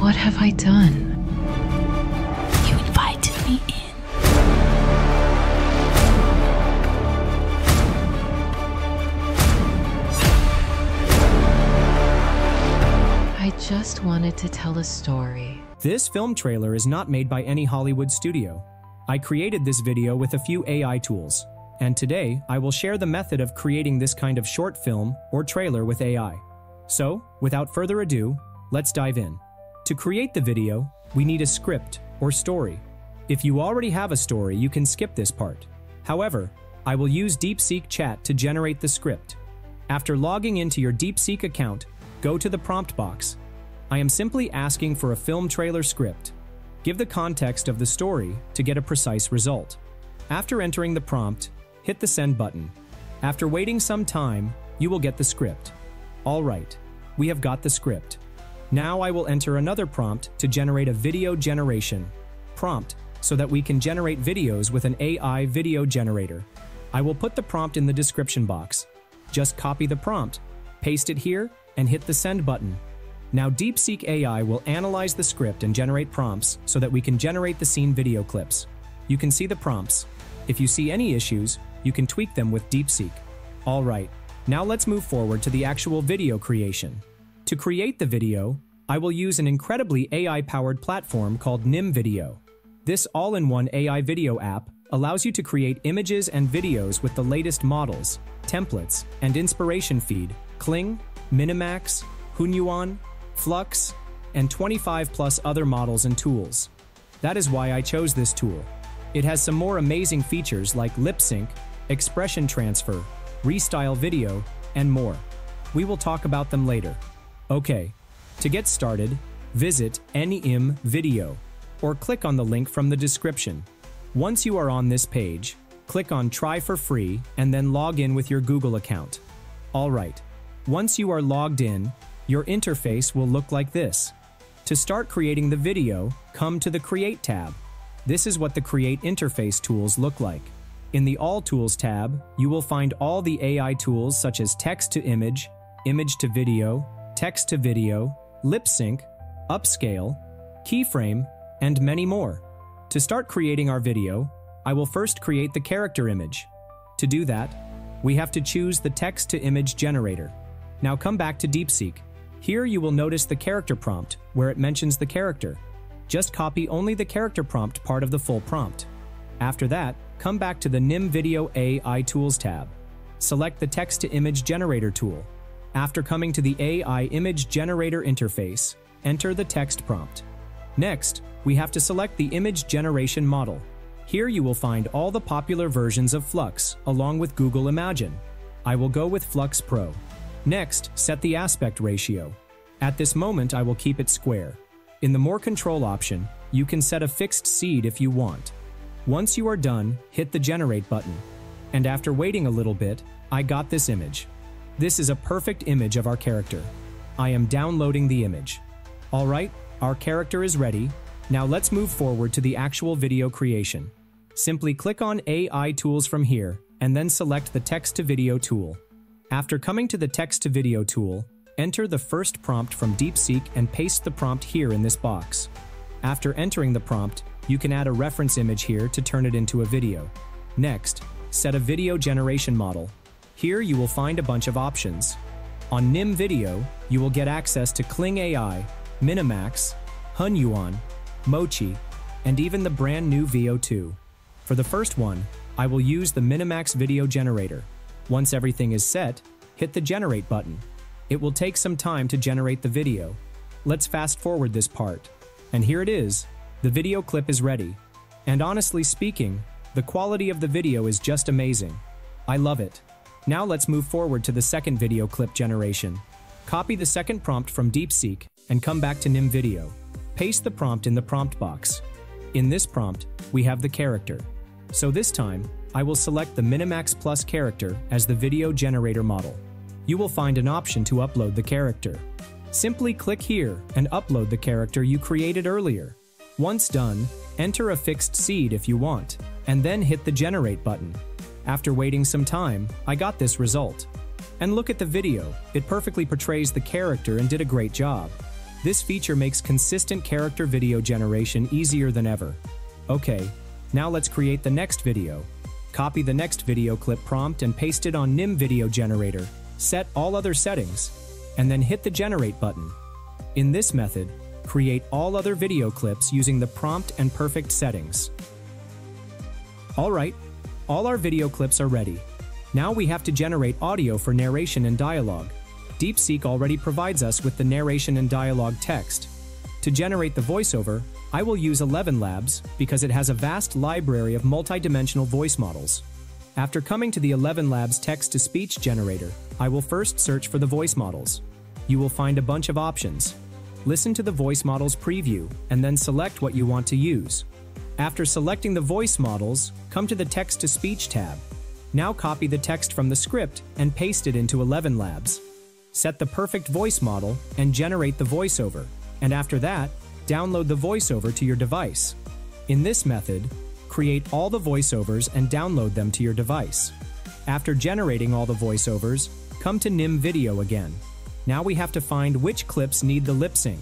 What have I done? You invited me in. I just wanted to tell a story. This film trailer is not made by any Hollywood studio. I created this video with a few AI tools, and today I will share the method of creating this kind of short film or trailer with AI. So, without further ado, let's dive in. To create the video, we need a script or story. If you already have a story, you can skip this part. However, I will use DeepSeek Chat to generate the script. After logging into your DeepSeek account, go to the prompt box. I am simply asking for a film trailer script. Give the context of the story to get a precise result. After entering the prompt, hit the send button. After waiting some time, you will get the script. All right, we have got the script. Now I will enter another prompt to generate a video generation prompt so that we can generate videos with an AI video generator. I will put the prompt in the description box. Just copy the prompt, paste it here, and hit the send button. Now DeepSeek AI will analyze the script and generate prompts so that we can generate the scene video clips. You can see the prompts. If you see any issues, you can tweak them with DeepSeek. All right, now let's move forward to the actual video creation. To create the video, I will use an incredibly AI-powered platform called Nim Video. This all-in-one AI video app allows you to create images and videos with the latest models, templates, and inspiration feed, Kling, Minimax, Hunyuan, Flux, and 25 plus other models and tools. That is why I chose this tool. It has some more amazing features like lip sync, expression transfer, restyle video, and more. We will talk about them later. Okay, to get started, visit Nim Video or click on the link from the description. Once you are on this page, click on Try for free and then log in with your Google account. Alright, once you are logged in, your interface will look like this. To start creating the video, come to the Create tab. This is what the Create interface tools look like. In the All Tools tab, you will find all the AI tools such as text to image, image to video, text to video, lip sync, upscale, keyframe, and many more. To start creating our video, I will first create the character image. To do that, we have to choose the text to image generator. Now come back to DeepSeek. Here you will notice the character prompt, where it mentions the character. Just copy only the character prompt part of the full prompt. After that, come back to the NIM Video AI Tools tab. Select the Text to Image Generator tool. After coming to the AI Image Generator interface, enter the text prompt. Next, we have to select the image generation model. Here you will find all the popular versions of Flux, along with Google Imagen. I will go with Flux Pro. Next, set the aspect ratio. At this moment, I will keep it square. In the More Control option, you can set a fixed seed if you want. Once you are done, hit the Generate button. And after waiting a little bit, I got this image. This is a perfect image of our character. I am downloading the image. Alright, our character is ready. Now let's move forward to the actual video creation. Simply click on AI Tools from here, and then select the Text to Video tool. After coming to the Text to Video tool, enter the first prompt from DeepSeek and paste the prompt here in this box. After entering the prompt, you can add a reference image here to turn it into a video. Next, set a video generation model. Here you will find a bunch of options. On NIM Video, you will get access to Kling AI, Minimax, Hunyuan, Mochi, and even the brand new Veo 2. For the first one, I will use the Minimax video generator. Once everything is set, hit the Generate button. It will take some time to generate the video. Let's fast forward this part. And here it is. The video clip is ready. And honestly speaking, the quality of the video is just amazing. I love it. Now let's move forward to the second video clip generation. Copy the second prompt from DeepSeek and come back to NIM Video. Paste the prompt in the prompt box. In this prompt, we have the character. So this time, I will select the Minimax Plus character as the video generator model. You will find an option to upload the character. Simply click here and upload the character you created earlier. Once done, enter a fixed seed if you want, and then hit the Generate button. After waiting some time, I got this result. And look at the video, it perfectly portrays the character and did a great job. This feature makes consistent character video generation easier than ever. Okay, now let's create the next video. Copy the next video clip prompt and paste it on Nim Video Generator. Set all other settings, and then hit the Generate button. In this method, create all other video clips using the prompt and perfect settings. Alright, all our video clips are ready. Now we have to generate audio for narration and dialogue. DeepSeek already provides us with the narration and dialogue text. To generate the voiceover, I will use 11 Labs because it has a vast library of multidimensional voice models. After coming to the 11 Labs text-to-speech generator, I will first search for the voice models. You will find a bunch of options. Listen to the voice models preview and then select what you want to use. After selecting the voice models, come to the text-to-speech tab. Now copy the text from the script and paste it into 11 Labs. Set the perfect voice model and generate the voiceover, and after that, download the voiceover to your device. In this method, create all the voiceovers and download them to your device. After generating all the voiceovers, come to Nim Video again. Now we have to find which clips need the lip sync.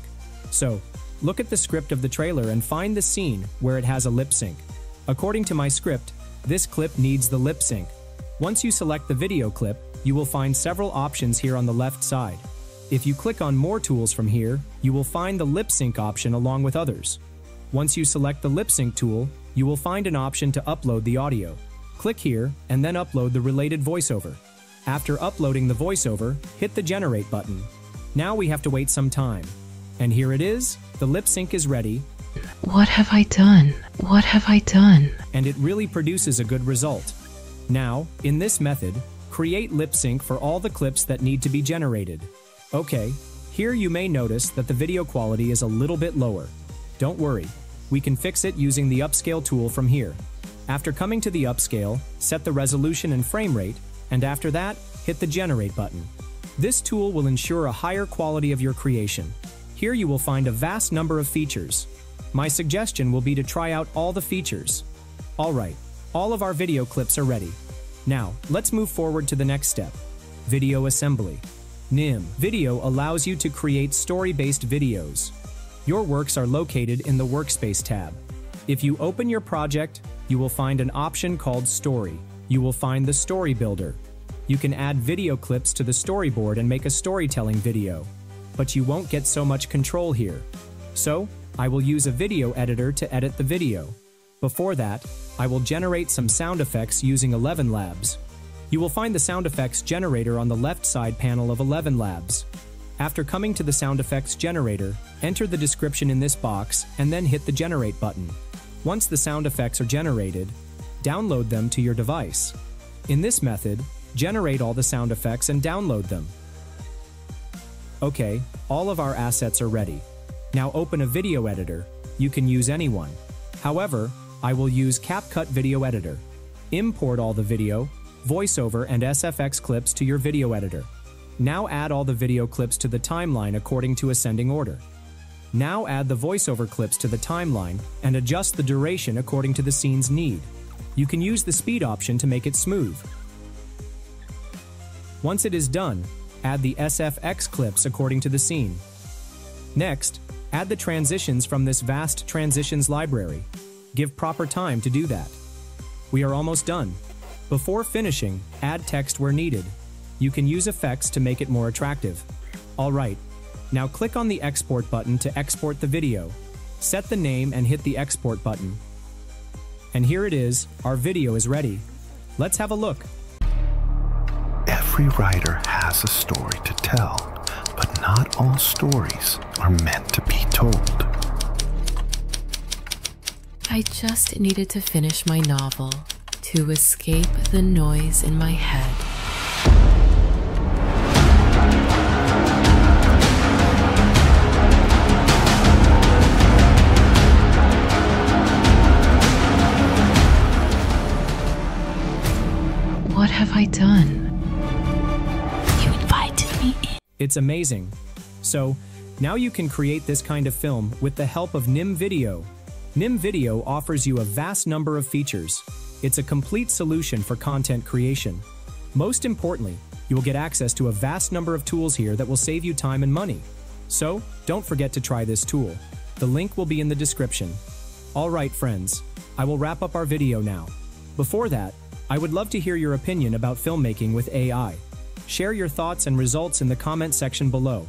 So, look at the script of the trailer and find the scene where it has a lip sync. According to my script, this clip needs the lip sync. Once you select the video clip, you will find several options here on the left side. If you click on More Tools from here, you will find the Lip Sync option along with others. Once you select the Lip Sync tool, you will find an option to upload the audio. Click here and then upload the related voiceover. After uploading the voiceover, hit the Generate button. Now we have to wait some time. And here it is, the lip sync is ready, What have I done? What have I done? and it really produces a good result. Now, in this method, create lip sync for all the clips that need to be generated. Okay, here you may notice that the video quality is a little bit lower. Don't worry, we can fix it using the upscale tool from here. After coming to the upscale, set the resolution and frame rate, and after that, hit the generate button. This tool will ensure a higher quality of your creation. Here you will find a vast number of features. My suggestion will be to try out all the features. Alright, all of our video clips are ready. Now, let's move forward to the next step. Video assembly. NIM Video allows you to create story-based videos. Your works are located in the Workspace tab. If you open your project, you will find an option called Story. You will find the Story Builder. You can add video clips to the storyboard and make a storytelling video, but you won't get so much control here. So, I will use a video editor to edit the video. Before that, I will generate some sound effects using 11 Labs. You will find the sound effects generator on the left side panel of 11 Labs. After coming to the sound effects generator, enter the description in this box and then hit the generate button. Once the sound effects are generated, download them to your device. In this method, generate all the sound effects and download them. Okay, all of our assets are ready. Now open a video editor. You can use anyone. However, I will use CapCut Video Editor. Import all the video, voiceover, and SFX clips to your video editor. Now add all the video clips to the timeline according to ascending order. Now add the voiceover clips to the timeline and adjust the duration according to the scene's need. You can use the speed option to make it smooth. Once it is done, add the SFX clips according to the scene. Next, add the transitions from this vast transitions library. Give proper time to do that. We are almost done. Before finishing, add text where needed. You can use effects to make it more attractive. Alright, now click on the export button to export the video. Set the name and hit the export button. And here it is, our video is ready. Let's have a look. Every writer has a story to tell, but not all stories are meant to be told. I just needed to finish my novel to escape the noise in my head. It's amazing. So, now you can create this kind of film with the help of Nim Video. Nim Video offers you a vast number of features. It's a complete solution for content creation. Most importantly, you will get access to a vast number of tools here that will save you time and money. So, don't forget to try this tool. The link will be in the description. Alright friends, I will wrap up our video now. Before that, I would love to hear your opinion about filmmaking with AI. Share your thoughts and results in the comment section below.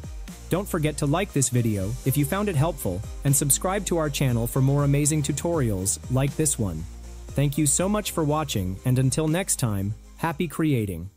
Don't forget to like this video if you found it helpful and subscribe to our channel for more amazing tutorials like this one. Thank you so much for watching and until next time, happy creating.